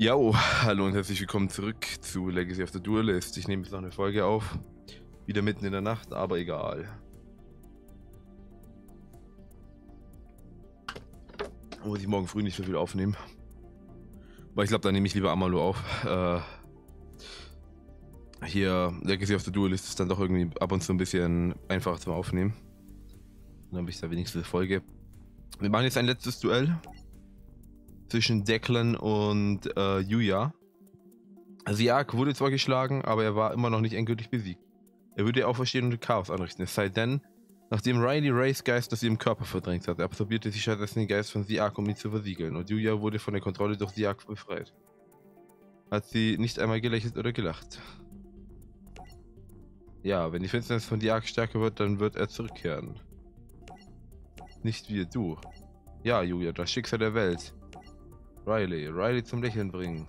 Ja, oh, hallo und herzlich willkommen zurück zu Legacy of the Duelist. Ich nehme jetzt noch eine Folge auf. Wieder mitten in der Nacht, aber egal. Muss ich morgen früh nicht so viel aufnehmen. Aber ich glaube, dann nehme ich lieber Amalu auf. Äh, hier, Legacy of the Duelist ist dann doch irgendwie ab und zu ein bisschen einfacher zum Aufnehmen. Dann habe ich da wenigstens eine Folge. Wir machen jetzt ein letztes Duell zwischen Declan und äh, Yuya. Siak wurde zwar geschlagen, aber er war immer noch nicht endgültig besiegt. Er würde auferstehen und Chaos anrichten, es sei denn, nachdem Riley Rays Geist aus ihrem Körper verdrängt hat, absorbierte sie stattdessen den Geist von Siak, um ihn zu versiegeln, und Yuya wurde von der Kontrolle durch Siak befreit. Hat sie nicht einmal gelächelt oder gelacht. Ja, wenn die Finsternis von Siak stärker wird, dann wird er zurückkehren. Nicht wir, du. Ja, Julia, das Schicksal der Welt. Riley. Riley zum Lächeln bringen.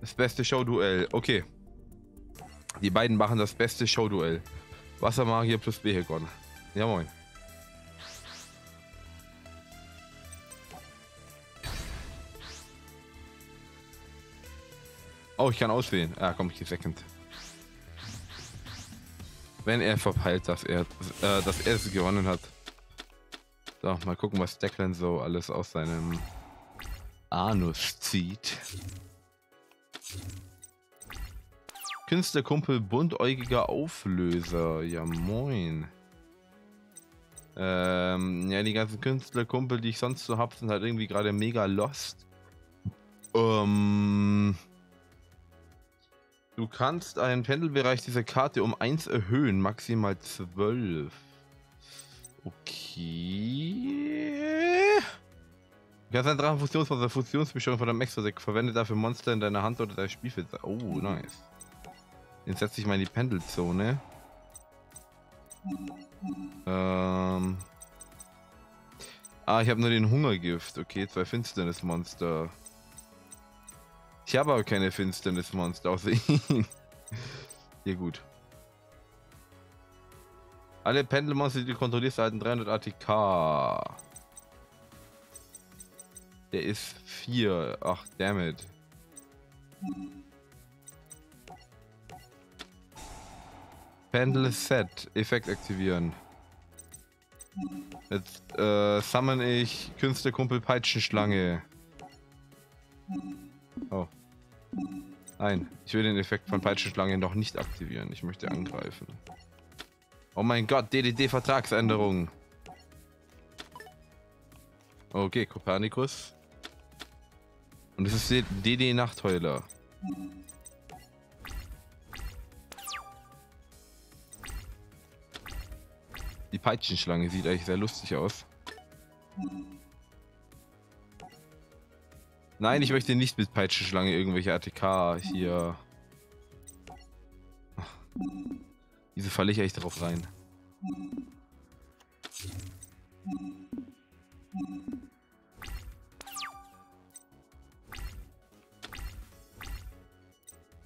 Das beste Showduell. Okay. Die beiden machen das beste Showduell. Wassermagier plus Behegon. Ja moin. Oh, ich kann auswählen. Ah, komm, ich gehe Second. Wenn er verpeilt, dass er, äh, dass er es gewonnen hat. So, mal gucken, was Declan so alles aus seinem Anus zieht. Künstlerkumpel buntäugiger Auflöser. Ja, moin. Ähm, ja, die ganzen Künstlerkumpel, die ich sonst so hab, sind halt irgendwie gerade mega lost. Ähm, du kannst einen Pendelbereich dieser Karte um 1 erhöhen, maximal 12. Okay. Du kannst eine Drachenfusionswasser, Fusionsbeschwörung von deinem Extra-Deck. Verwende dafür Monster in deiner Hand oder dein Spielfeld. Oh, nice. Jetzt setze ich mal in die Pendelzone. Ähm. Ah, ich habe nur den Hungergift. Okay, zwei Finsternismonster. Ich habe aber keine Finsternismonster, außer ihn. Hier gut. Alle Pendelmonster, die du kontrollierst, erhalten 300 ATK. Der ist 4. Ach, damit. Pendel Set. Effekt aktivieren. Jetzt äh, summon ich Künstlerkumpel Peitschenschlange. Oh. Nein, ich will den Effekt von Peitschenschlange noch nicht aktivieren. Ich möchte angreifen. Oh mein Gott, DDD-Vertragsänderung. Okay, Kopernikus. Und es ist DD Nachtheuler. Die Peitschenschlange sieht eigentlich sehr lustig aus. Nein, ich möchte nicht mit Peitschenschlange irgendwelche ATK hier. Diese falle ich echt drauf rein.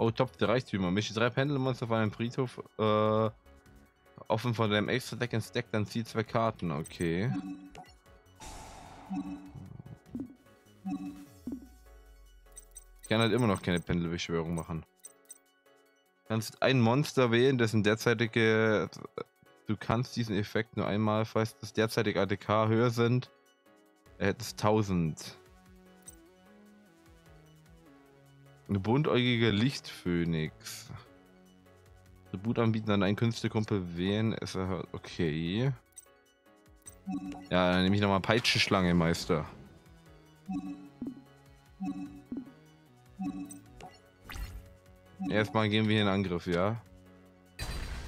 Oh, Top der Reichtümer. Mische drei Pendelmonster auf einem Friedhof äh, offen von deinem extra Deck ins Deck, dann zieh zwei Karten. Okay. Ich kann halt immer noch keine Pendelbeschwörung machen. Du kannst ein Monster wählen, dessen derzeitige... Du kannst diesen Effekt nur einmal, falls das derzeitige ATK höher sind. Er hätte es 1000. Eine buntäugige Lichtphönix. Tribut anbieten an einen Künstlerkumpel wählen. Ist er okay. Ja, dann nehme ich nochmal Peitschenschlange, Meister. Erstmal gehen wir in Angriff, ja.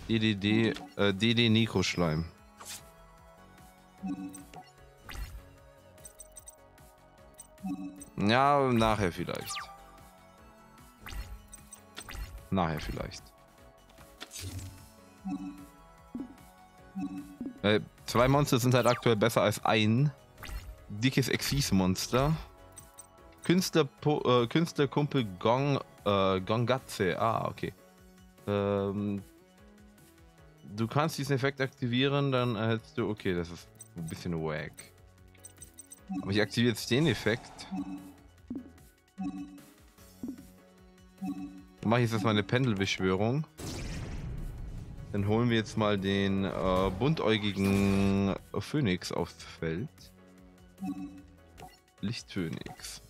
DDD, äh, DD Nekroschleim. Ja, nachher vielleicht. Nachher vielleicht. Äh, zwei Monster sind halt aktuell besser als ein. Dickes Exis-Monster. Künstler, äh, Künstlerkumpel Gong, äh, Gongatze. Ah, okay. Ähm, du kannst diesen Effekt aktivieren, dann erhältst du. Okay, das ist ein bisschen wack. Aber ich aktiviere jetzt den Effekt. Dann mache ich jetzt erstmal eine Pendelbeschwörung. Dann holen wir jetzt mal den äh, buntäugigen Phönix aufs Feld. Lichtphönix.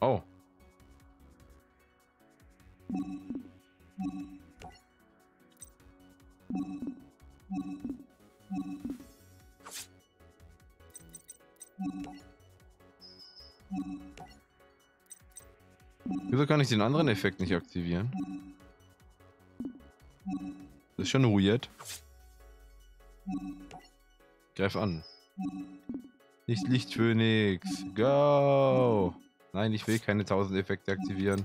Oh. Wieso kann ich den anderen Effekt nicht aktivieren? Das ist schon weird. Greif an. Nicht Lichtphönix. Go! Nein, ich will keine 1000 Effekte aktivieren.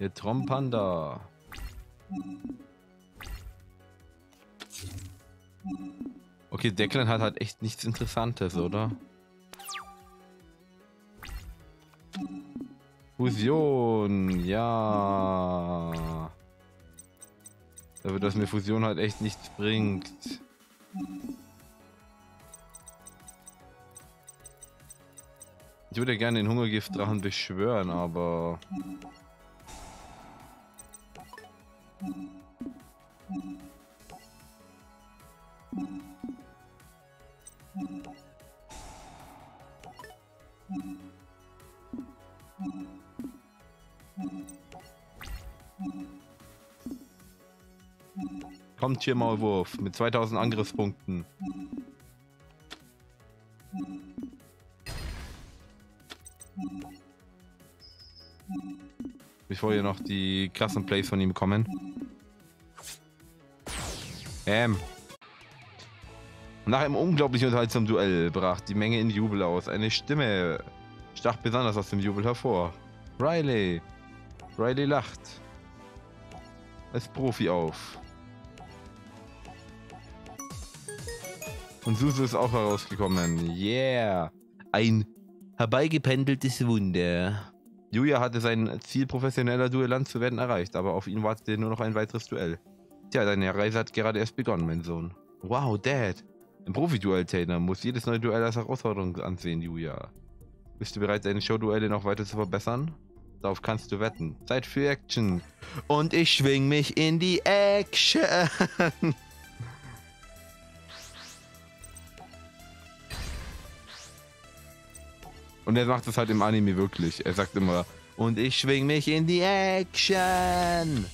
Der Trompanda. Okay, Declan hat halt echt nichts Interessantes, oder? Fusion, ja. Dafür, dass mir Fusion halt echt nichts bringt. Ich würde gerne den Hungergiftdrachen beschwören, aber... Kommt hier Maulwurf mit 2000 Angriffspunkten. Bevor hier noch die krassen Plays von ihm kommen. Ähm. Nach einem unglaublich unterhaltsamen Duell brach die Menge in Jubel aus. Eine Stimme stach besonders aus dem Jubel hervor. Riley. Riley lacht. Als Profi auf. Und Susu ist auch herausgekommen. Yeah. Ein herbeigependeltes Wunder. Julia hatte sein Ziel, professioneller Duellant zu werden, erreicht, aber auf ihn wartete nur noch ein weiteres Duell. Tja, deine Reise hat gerade erst begonnen, mein Sohn. Wow, Dad. Ein Profi-Duell-Trainer muss jedes neue Duell als Herausforderung ansehen, Julia. Bist du bereit, deine Show-Duelle noch weiter zu verbessern? Darauf kannst du wetten. Zeit für Action. Und ich schwing mich in die Action. Und er macht das halt im Anime wirklich. Er sagt immer, und ich schwing mich in die Action.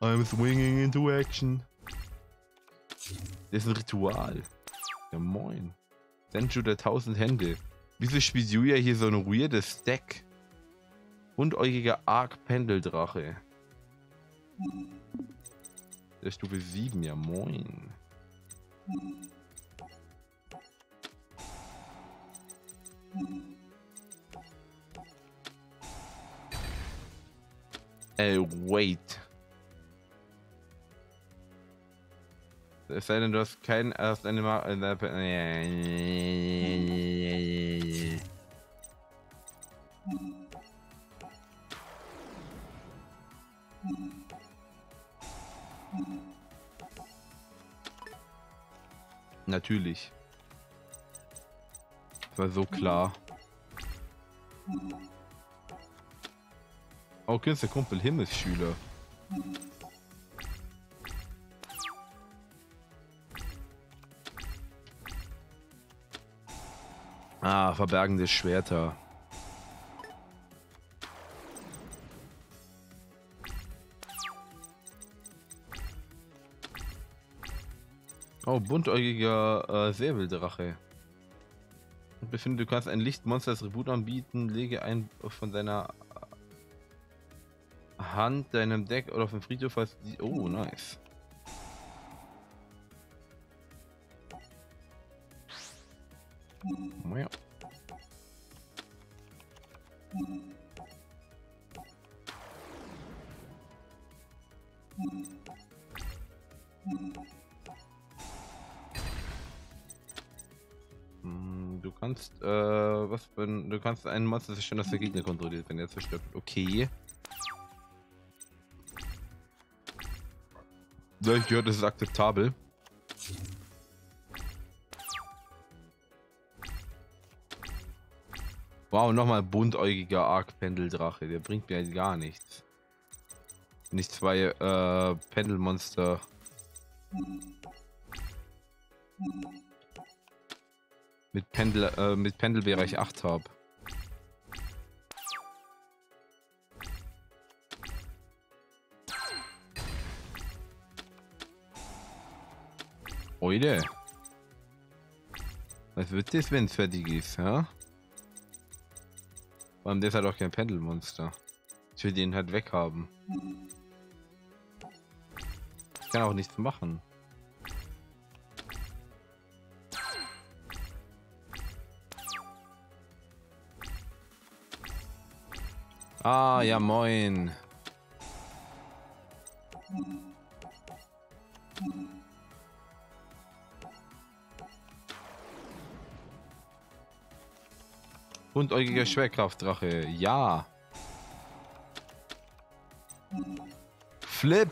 I'm swinging into action. Das ist ein Ritual. Ja moin. Senju der tausend Hände. Wieso spielt Yuya hier so ein weirdes Deck? Rundäugiger Arc-Pendeldrache. Der Stufe 7, ja moin. Ey, wait. Es sei denn, du hast kein erst eine Mal. Natürlich. War so klar. Okay, ist der Kumpel Himmelsschüler. Ah, verbergende Schwerter. Oh, buntäugiger äh, Säbeldrache. Befinde, du kannst ein Lichtmonster als Tribut anbieten. Lege ein von deiner Hand deinem Deck oder auf dem Friedhof als. Oh, nice. Du kannst ein Monster zerstören, das der Gegner kontrolliert, wenn er zerstört. Okay. So, ich gehört, das ist akzeptabel. Wow, nochmal buntäugiger Arc-Pendeldrache. Der bringt mir halt gar nichts. Nicht zwei äh, Pendelmonster. Mit Pendel, äh, mit Pendelbereich 8 habe. Oide. Was wird das, wenn es fertig ist, ja? Vor allem, der ist halt auch kein Pendelmonster. Ich will den halt weghaben. Ich kann auch nichts machen. Ah, ja moin. Buntäugiger Schwerkraftdrache. Ja. Flip.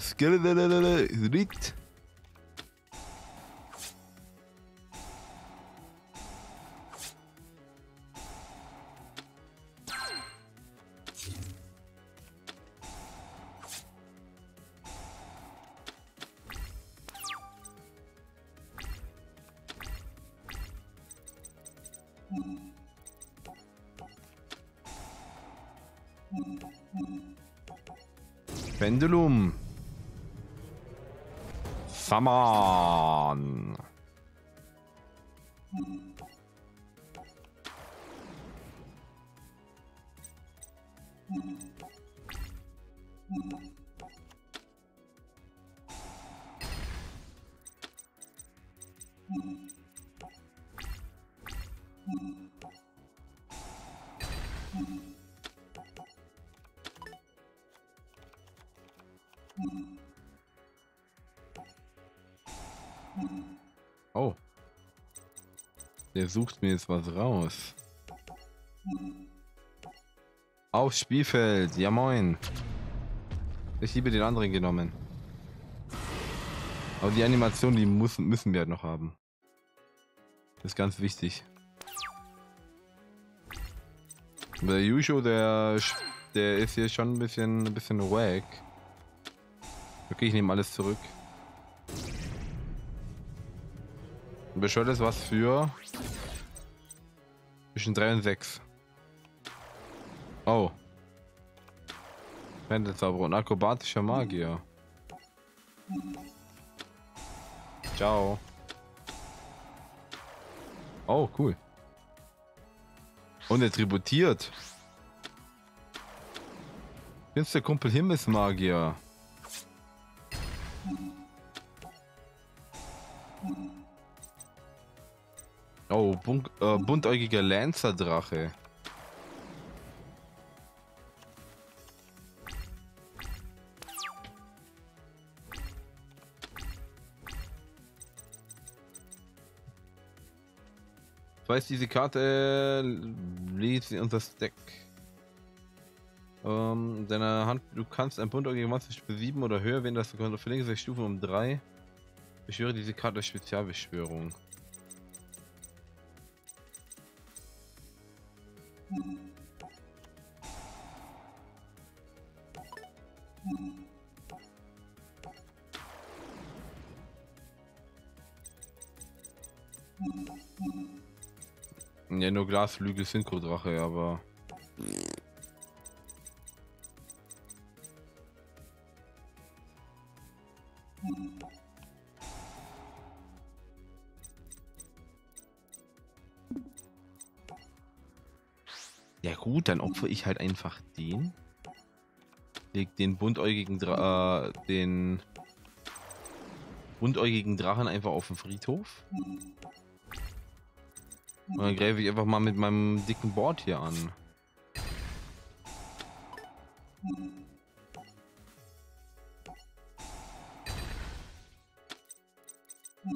Skrit. Pendulum. Summon. Oh. Der sucht mir jetzt was raus. Aufs Spielfeld. Ja moin. Ich liebe den anderen genommen. Aber die Animation, die muss, müssen wir halt noch haben. Das ist ganz wichtig. Der Yusho, der, der ist hier schon ein bisschen, ein bisschen wack. Okay, ich nehme alles zurück. Bescheid ist was für zwischen 3 und 6. Oh. Pendelzauber und akrobatischer Magier. Ciao. Oh, cool. Und er tributiert. Jetzt der Kumpel Himmelsmagier. Oh, bunk, äh, buntäugiger Lancer-Drache. Weiß, diese Karte äh, liegt in unser Stack. Ähm, deiner Hand, du kannst ein buntäugiger Monster 7 oder höher wählen, das verlängern sechs Stufen um 3. Beschwöre diese Karte als Spezialbeschwörung. Ja, nur Glasflügel Synchrodrache, aber. Ja gut, dann opfer ich halt einfach den. Leg den buntäugigen Dra äh, den buntäugigen Drachen einfach auf den Friedhof. Und dann greife ich einfach mal mit meinem dicken Board hier an.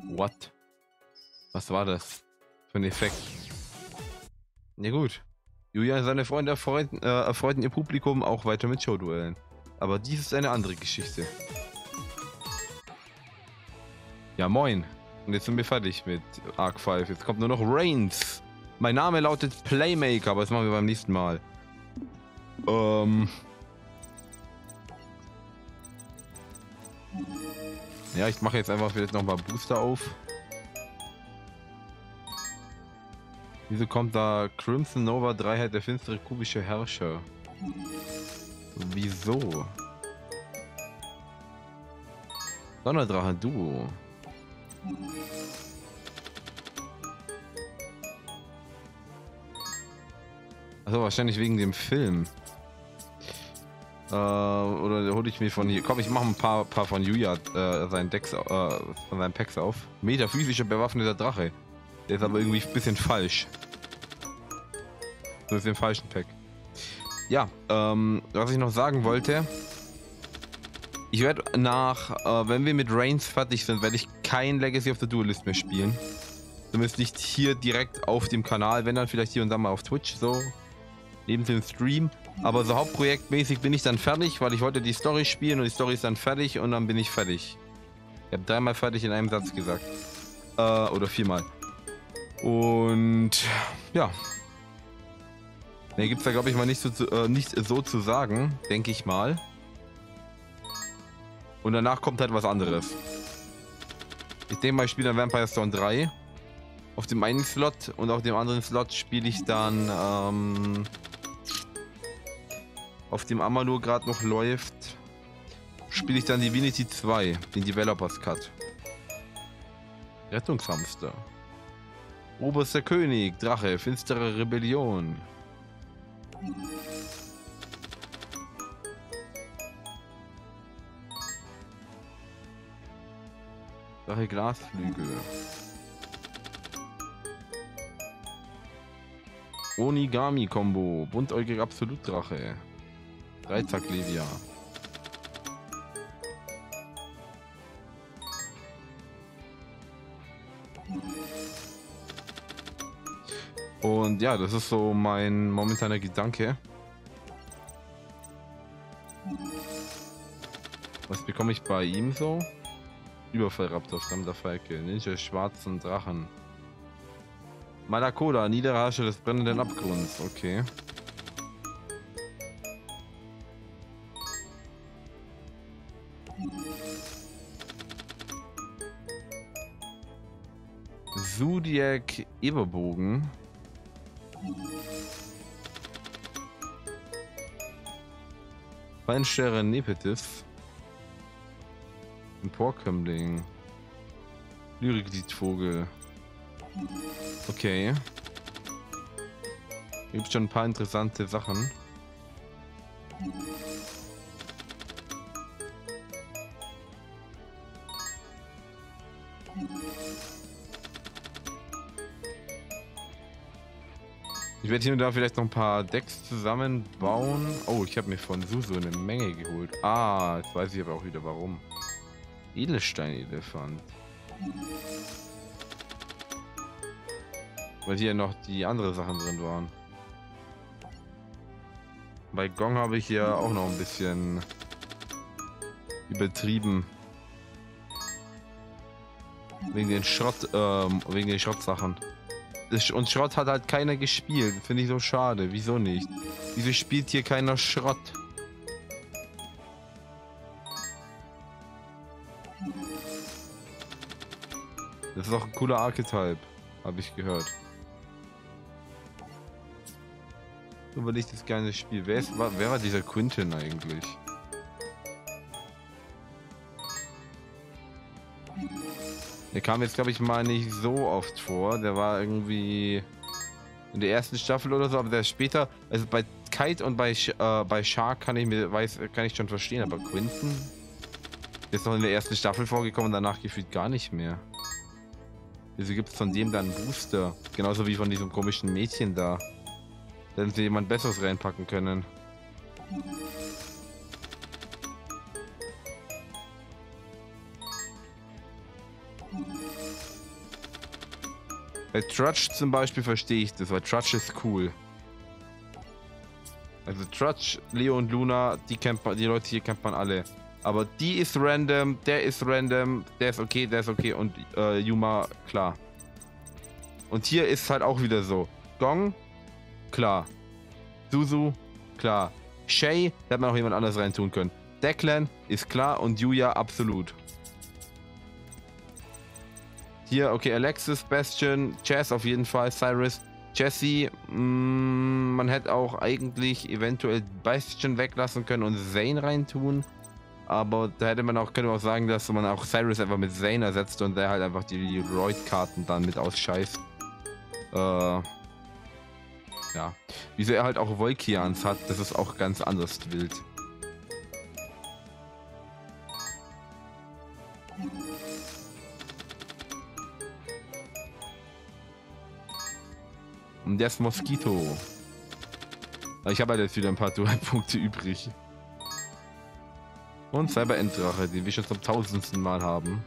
What? Was war das für ein Effekt? Ja gut. Julia und seine Freunde erfreuten, äh, erfreuten ihr Publikum auch weiter mit Showduellen. Aber dies ist eine andere Geschichte. Ja, moin. Und jetzt sind wir fertig mit Arc 5. Jetzt kommt nur noch Reigns. Mein Name lautet Playmaker, aber das machen wir beim nächsten Mal. Ähm. Ja, ich mache jetzt einfach vielleicht nochmal Booster auf. Wieso kommt da Crimson Nova 3 halt der finstere kubische Herrscher? Wieso? Donnerdrache Duo. Also wahrscheinlich wegen dem Film. Äh, oder hole ich mir von hier. Komm, ich mache ein paar, paar von Yuya äh, seinen Decks, äh, von seinen Packs auf. Metaphysischer bewaffneter Drache. Der ist aber irgendwie ein bisschen falsch. So ist den falschen Pack. Ja, ähm, was ich noch sagen wollte. Ich werde nach, äh, wenn wir mit Reigns fertig sind, werde ich kein Legacy of the Duelist mehr spielen. Zumindest nicht hier direkt auf dem Kanal, wenn dann vielleicht hier und da mal auf Twitch so. Neben dem Stream. Aber so hauptprojektmäßig bin ich dann fertig, weil ich wollte die Story spielen und die Story ist dann fertig und dann bin ich fertig. Ich habe dreimal fertig in einem Satz gesagt. Äh, oder viermal. Und ja. Mehr gibt es da, glaube ich, mal nicht so, äh, nicht so zu sagen, denke ich mal. Und danach kommt halt was anderes. Ich denke mal, ich spiele dann Vampire Stone 3. Auf dem einen Slot und auf dem anderen Slot spiele ich dann ähm, auf dem Amalur gerade noch läuft, spiele ich dann Divinity 2, den Developers Cut. Rettungshamster. Oberster König, Drache, finstere Rebellion. Drache Glasflügel. Onigami-Kombo, buntäugig Absolutdrache. Dreizack Livia. Und ja, das ist so mein momentaner Gedanke. Was bekomme ich bei ihm so? Überfallraptor, fremder Falke, Ninja schwarzen Drachen. Malakoda, Niederrasche des brennenden Abgrunds, okay. Zodiac Eberbogen. Feinschere Nepetis. Emporkömmling. Lyrikliedvogel. Okay. Gibt schon ein paar interessante Sachen. Ich werde hier und da vielleicht noch ein paar Decks zusammenbauen. Oh, ich habe mir von Susu eine Menge geholt. Ah, jetzt weiß ich aber auch wieder warum. Edelstein-Elefant. Weil hier noch die anderen Sachen drin waren. Bei Gong habe ich hier auch noch ein bisschen übertrieben. Wegen den Schrott, ähm, wegen den Schrottsachen. Und Schrott hat halt keiner gespielt. Finde ich so schade. Wieso nicht? Wieso spielt hier keiner Schrott? Das ist auch ein cooler Archetype. Habe ich gehört. So will ich das gerne Spiel. Wer, ist, wer war dieser Quinton eigentlich? Der kam jetzt, glaube ich, mal nicht so oft vor. Der war irgendwie In der ersten Staffel oder so, aber der später, also bei Kite und bei, äh, bei Shark kann ich mir, weiß, kann ich schon verstehen, aber Quinton ist noch in der ersten Staffel vorgekommen, danach gefühlt gar nicht mehr. Wieso gibt es von dem dann einen Booster? Genauso wie von diesem komischen Mädchen da. Da hätten sie jemand Besseres reinpacken können. Bei Trudge zum Beispiel verstehe ich das, weil Trudge ist cool. Also Trudge, Leo und Luna, die kennt die Leute hier kennt man alle. Aber die ist random, der ist random, der ist okay, der ist okay und äh, Yuma, klar. Und hier ist halt auch wieder so. Gong, klar. Suzu, klar. Shay, da hätte man auch jemand anderes reintun können. Declan ist klar und Yuya absolut. Hier, okay, Alexis, Bastion, Chess auf jeden Fall, Cyrus, Jesse, mh, mm, man hätte auch eigentlich eventuell Bastion weglassen können und Zane reintun. Aber da hätte man auch, könnte man auch sagen, dass man auch Cyrus einfach mit Zane ersetzt und der halt einfach die Royd-Karten dann mit ausscheißt. Äh, ja. Wieso er halt auch Volkians hat, das ist auch ganz anders wild. Und der ist Moskito. Ich habe halt jetzt wieder ein paar Duellpunkte übrig. Und Cyber-Enddrache, den wir schon zum tausendsten Mal haben.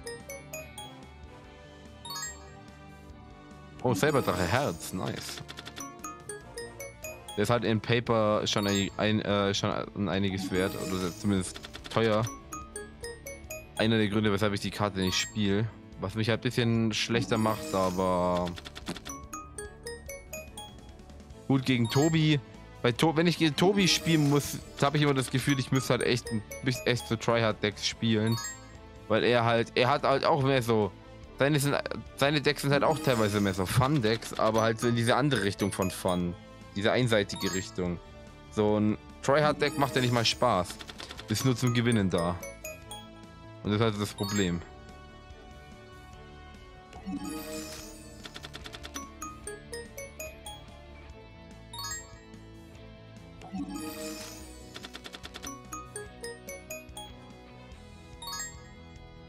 Oh, Cyberdrache Herz, nice. Der ist halt in Paper schon ein, ein, äh, schon ein einiges wert, oder zumindest teuer. Einer der Gründe, weshalb ich die Karte nicht spiele. Was mich halt ein bisschen schlechter macht, aber Gut, gegen Tobi. Bei to wenn ich gegen Tobi spielen muss, habe ich immer das Gefühl, ich müsste halt echt, echt so Tryhard-Decks spielen. Weil er halt, er hat halt auch mehr so. Seine, sind, seine Decks sind halt auch teilweise mehr so Fun-Decks, aber halt so in diese andere Richtung von Fun. Diese einseitige Richtung. So ein Tryhard-Deck macht ja nicht mal Spaß. Ist nur zum Gewinnen da. Und das ist halt das Problem.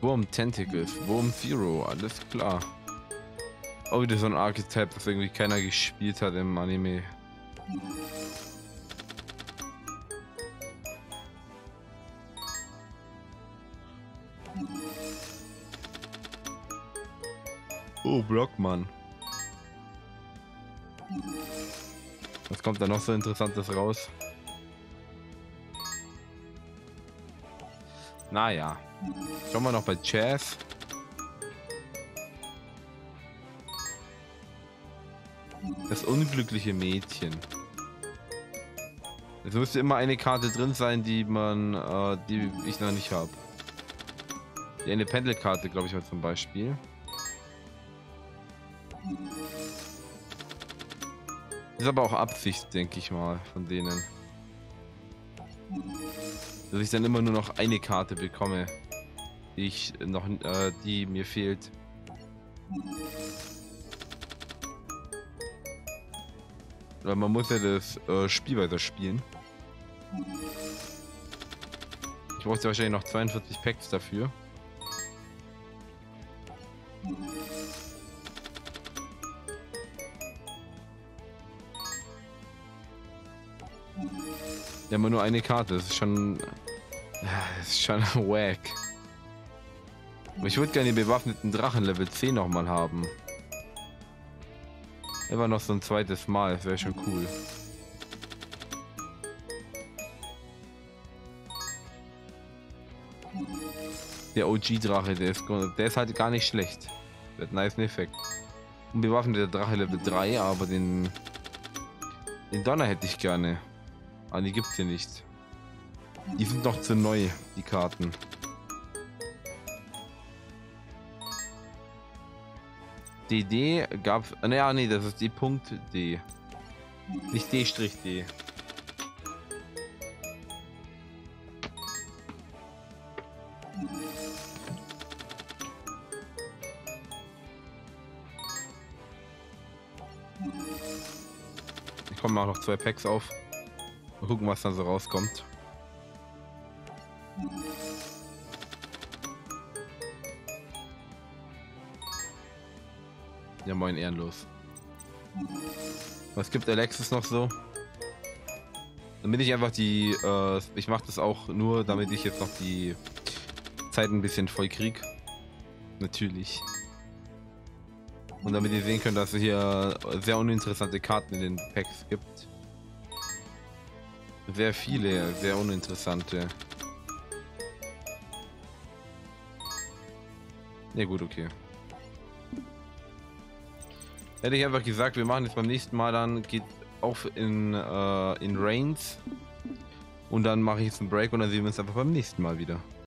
Wurm Tentacles, Wurm Zero, alles klar. Auch wieder so ein Archetype, das irgendwie keiner gespielt hat im Anime. Oh, Blockmann. Was kommt da noch so Interessantes raus? Naja. Schauen wir noch bei Chess. Das unglückliche Mädchen. Es müsste immer eine Karte drin sein, die man, äh, die ich noch nicht habe. Die eine Pendelkarte, glaube ich mal zum Beispiel. Ist aber auch Absicht, denke ich mal, von denen. Dass ich dann immer nur noch eine Karte bekomme die ich noch, äh, die mir fehlt. Weil man muss ja das äh, Spiel weiterspielen. Ich brauche ja wahrscheinlich noch 42 Packs dafür. Ja, immer nur eine Karte. Das ist schon. Das ist schon wack. Ich würde gerne den bewaffneten Drachen Level 10 nochmal haben. Immer noch so ein zweites Mal, das wäre schon cool. Der OG-Drache, der ist, der ist halt gar nicht schlecht. Wird nice Effekt. Und bewaffneter Drache Level 3, aber den, den Donner hätte ich gerne. Aber die gibt's hier nicht. Die sind noch zu neu, die Karten. DD gab Naja, nee, das ist die Punkt D. Nicht D-D. komm, mach noch zwei Packs auf. Mal gucken, was dann so rauskommt. Ja, moin, ehrenlos. Was gibt Alexis noch so? Damit ich einfach die, äh, ich mache das auch nur, damit ich jetzt noch die Zeit ein bisschen voll krieg. Natürlich. Und damit ihr sehen könnt, dass es hier sehr uninteressante Karten in den Packs gibt. Sehr viele, sehr uninteressante. Ja gut, okay. Hätte ich einfach gesagt, wir machen jetzt beim nächsten Mal dann, geht auf in, äh, in Reigns. Und dann mache ich jetzt einen Break und dann sehen wir uns einfach beim nächsten Mal wieder.